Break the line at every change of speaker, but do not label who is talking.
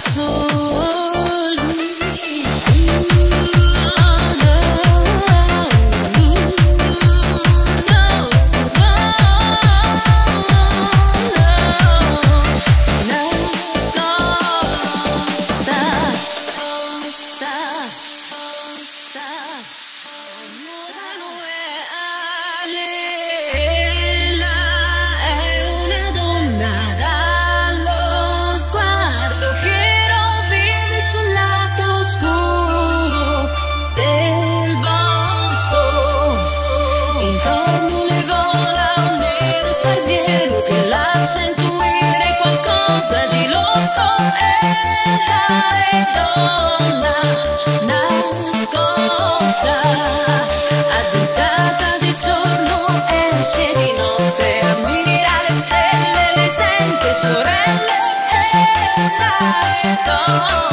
So oh.